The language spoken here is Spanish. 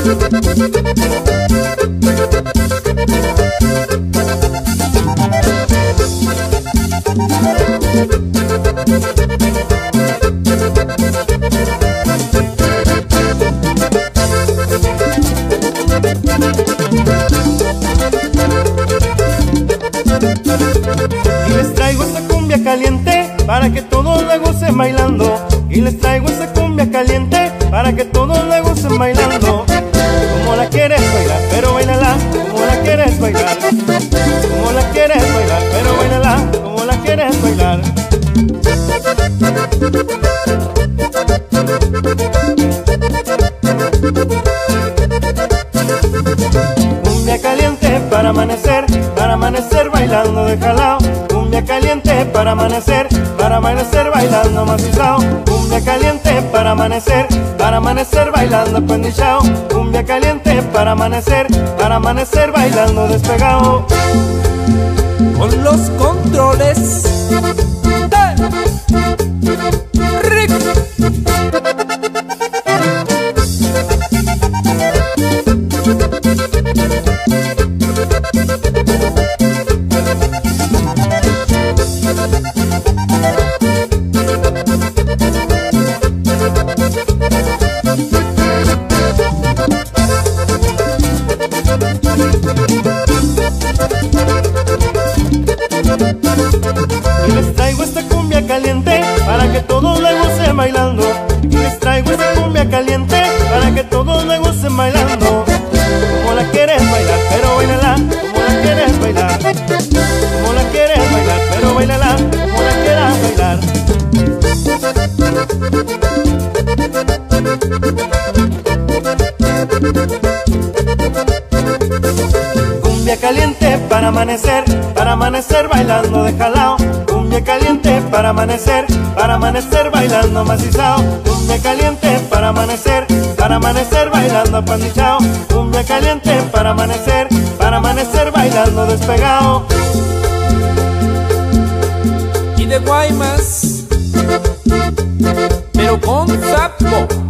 Y les traigo esta cumbia caliente para que todos la gocen bailando. Y les traigo esa cumbia caliente para que todos la gocen bailando. Como la quieres bailar, pero bailala, como la quieres bailar. Como la quieres bailar, pero bailala, como la quieres bailar. Cumbia caliente para amanecer, para amanecer bailando de jalao. Cumbia caliente para amanecer, para amanecer bailando macizao. Cumbia caliente para amanecer, para amanecer bailando pendichao. Cumbia caliente para amanecer, para amanecer bailando despegado. Con los controles. Caliente para que todos la gocen bailando. Les traigo esta cumbia caliente para que todos la gocen bailando. Como la quieres bailar, pero bailala, como la quieres bailar. Como la quieres bailar, pero bailala, como la quieras bailar. Cumbia caliente para amanecer, para amanecer bailando de jalao. Para amanecer, para amanecer bailando macizao. Cumbia caliente para amanecer, para amanecer bailando pandichao. Cumbia caliente para amanecer, para amanecer bailando despegado. Y de Guaymas. Pero con sapo.